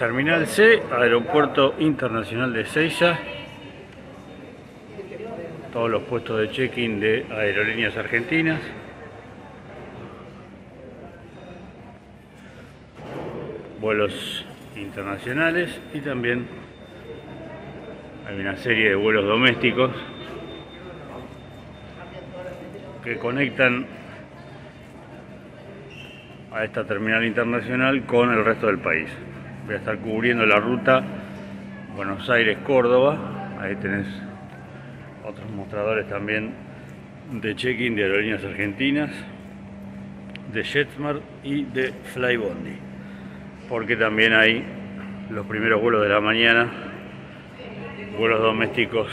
Terminal C, Aeropuerto Internacional de Seiza. Todos los puestos de check-in de aerolíneas argentinas. Vuelos internacionales y también hay una serie de vuelos domésticos que conectan a esta terminal internacional con el resto del país voy a estar cubriendo la ruta Buenos Aires-Córdoba. Ahí tenés otros mostradores también de check-in de aerolíneas argentinas, de JetSmart y de Flybondi. Porque también hay los primeros vuelos de la mañana, vuelos domésticos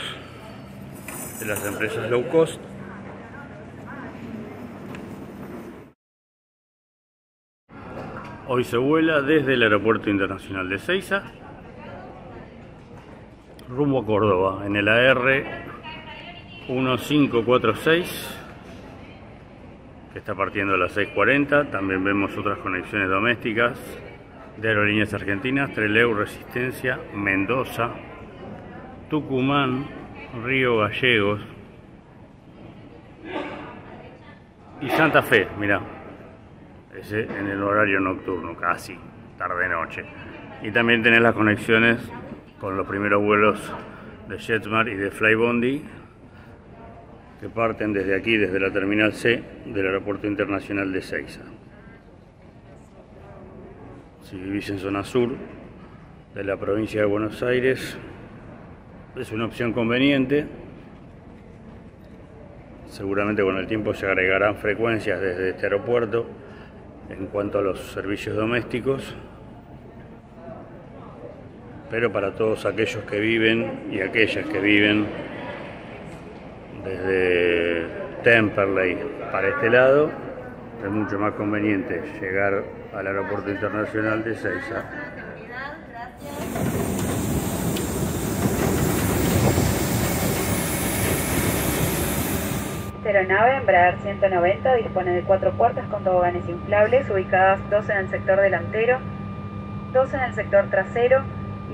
de las empresas low cost Hoy se vuela desde el Aeropuerto Internacional de Ceiza rumbo a Córdoba en el AR 1546 que está partiendo a las 6.40. También vemos otras conexiones domésticas de aerolíneas argentinas, Treleu, Resistencia, Mendoza, Tucumán, Río Gallegos y Santa Fe, mira, en el horario nocturno, casi, tarde-noche. Y también tenés las conexiones con los primeros vuelos de JetSmart y de Flybondi que parten desde aquí, desde la terminal C del Aeropuerto Internacional de Seiza. Si vivís en zona sur de la provincia de Buenos Aires, es una opción conveniente. Seguramente con el tiempo se agregarán frecuencias desde este aeropuerto en cuanto a los servicios domésticos, pero para todos aquellos que viven y aquellas que viven desde Temperley para este lado, es mucho más conveniente llegar al aeropuerto internacional de Seiza aeronave Embraer 190 dispone de cuatro puertas con toboganes inflables ubicadas dos en el sector delantero, dos en el sector trasero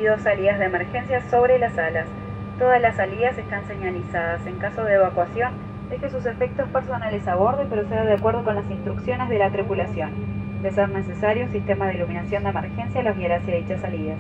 y dos salidas de emergencia sobre las alas. Todas las salidas están señalizadas. En caso de evacuación, deje sus efectos personales a bordo y proceda de acuerdo con las instrucciones de la tripulación. De ser necesario, un sistema de iluminación de emergencia los guiará hacia dichas salidas.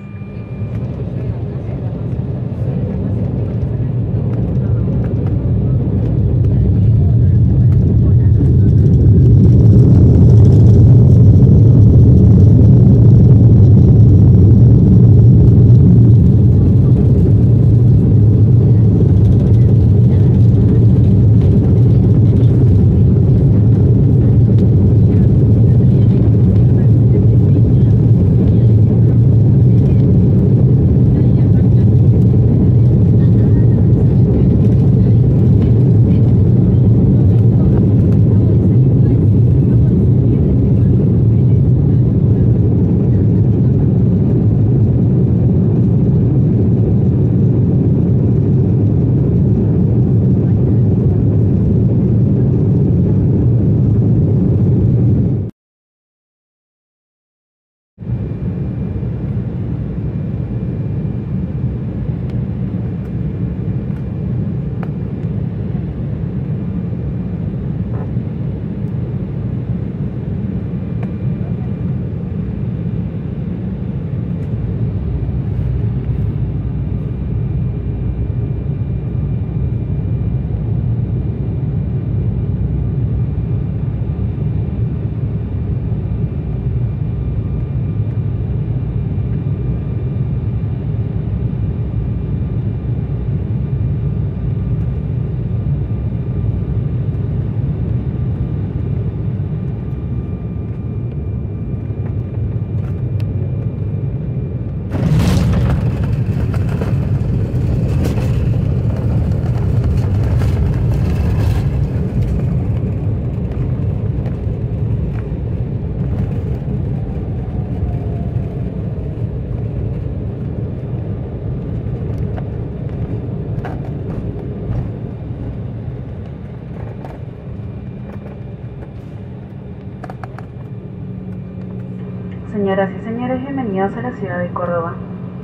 Señoras y señores, bienvenidos a la ciudad de Córdoba.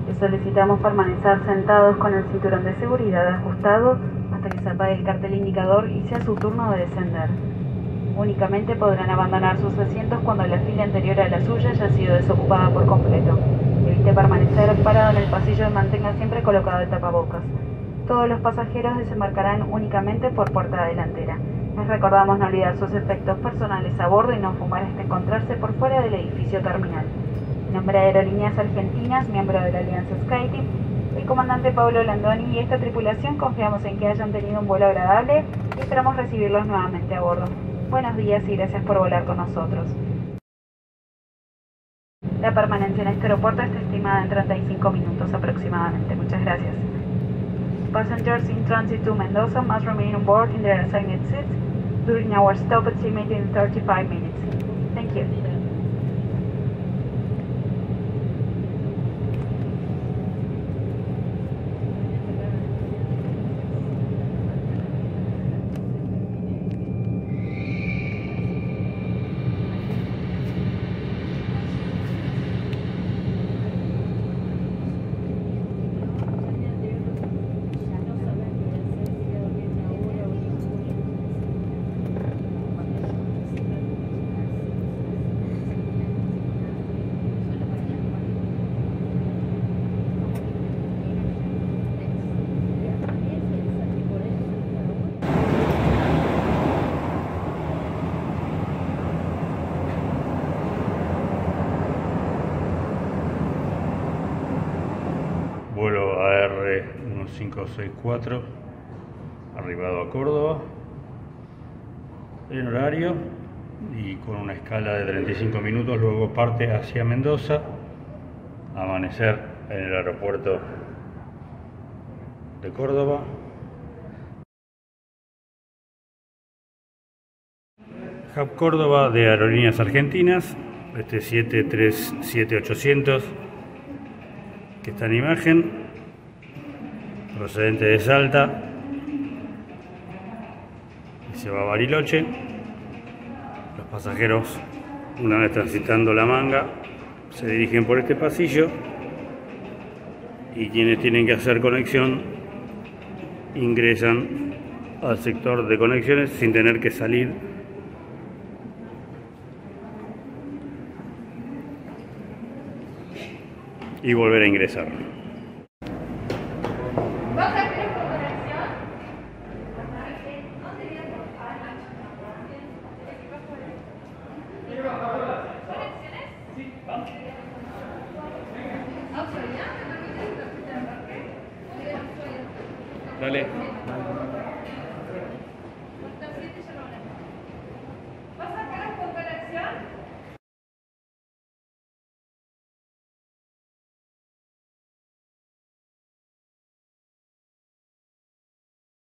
Les solicitamos permanecer sentados con el cinturón de seguridad ajustado hasta que se apague el cartel indicador y sea su turno de descender. Únicamente podrán abandonar sus asientos cuando la fila anterior a la suya haya sido desocupada por completo. Evite permanecer parado en el pasillo y mantenga siempre colocado el tapabocas. Todos los pasajeros desembarcarán únicamente por puerta delantera. Les recordamos no olvidar sus efectos personales a bordo y no fumar hasta encontrarse por fuera del edificio terminal. En nombre de Aerolíneas Argentinas, miembro de la Alianza SkyTeam, el comandante Pablo Landoni y esta tripulación confiamos en que hayan tenido un vuelo agradable y esperamos recibirlos nuevamente a bordo. Buenos días y gracias por volar con nosotros. La permanencia en este aeropuerto está estimada en 35 minutos aproximadamente. Muchas gracias. Passengers in transit to Mendoza must remain on board in their assigned seats during our stop at estimated in 35 minutes. Thank you. 1564, arribado a Córdoba, en horario y con una escala de 35 minutos, luego parte hacia Mendoza, amanecer en el aeropuerto de Córdoba. Hub Córdoba de Aerolíneas Argentinas, este 737800 que está en imagen, procedente de Salta, y se va a Bariloche. Los pasajeros, una vez transitando la manga, se dirigen por este pasillo y quienes tienen que hacer conexión ingresan al sector de conexiones sin tener que salir y volver a ingresar. Dale. ¿Vas a sacar a comparación?